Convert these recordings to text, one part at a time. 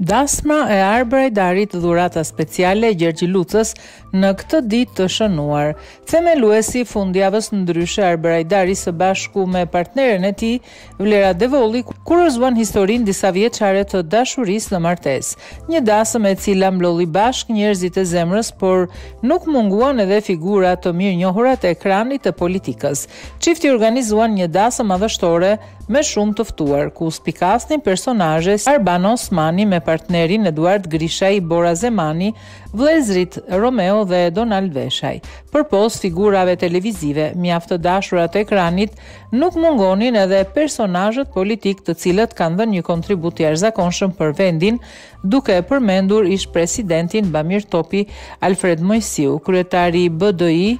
Dasma e Arbër Hajdarit, dhurata speciale e Gjergj Lucës në këtë ditë të shënuar. Themeluesi i Fundjavës Ndryshe Arbër Hajdari së bashku me partneren e tij, Vlera Devolli, kurorëzuan historinë disavjeçare të dashurisë në martesë. Një dasëm e cila mblodhi bashkë njerëzit e zemrës, por nuk munguan edhe figura të mirënjohura të ekranit e të politikës. Çifti organizuan një dasëm madhështore, me shumë të ftuar, ku spikasnin personazhe si Arbana Osmani me partnerin Eduard Grishaj, Bora Zemani, vëllezërit Romeo dhe Donald Veshaj. Përpos figurave televizive, mjaft të dashura të ekranit, nuk mungonin edhe personazhët politikë të cilët kanë dhënë një kontribut të jashtëzakonshëm për vendin, duke përmendur ish-presidentin Bamir Topi, Alfred Moisiu, kryetari i BDI,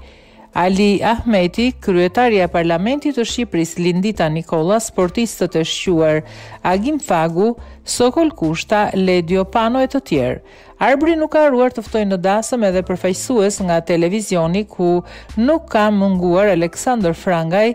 Ali Ahmeti, kryetarja e Parlamentit të Shqipërisë Lindita Nikolla, sportistët e shquar Agim Fagu, Sokol Kushta, Ledio Pano e të tjerë. Arbri nuk ka harruar të ftojë në dasëm edhe përfaqësues nga televizioni ku nuk ka munguar Aleksandër Frangaj,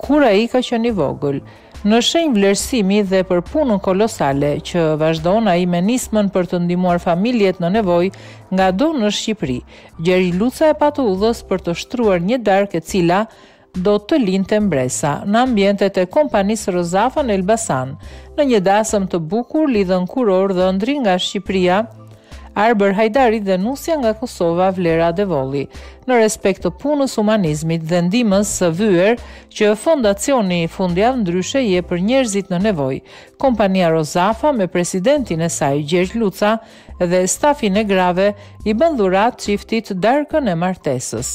kur ai ka qenë i vogël. Në shenjë vlerësimi dhe për punën kolosale që vazhdon ai me nismën për të ndihmuar familjet në nevojë ngado në Shqipëri, Gjergj Luca e pa të udhës për të shtruar një darkë e cila do të linte mbresa në ambientet e kompanisë Rozafa në Elbasan, në një dasëm të bukur lidhën kurorë dhëndri nga Shqipëria, Arbër Hajdari dhe nusja nga Kosova Vlera Devolli, në respekt të punës, humanizmit dhe ndihmës së vyer që Fondacioni Fundjavë Ndryshe jep për njerëzit në nevojë, kompania Rozafa me presidentin e saj Gjergj Luca dhe stafin e grave i bënë dhuratë çiftit darkën e martesës.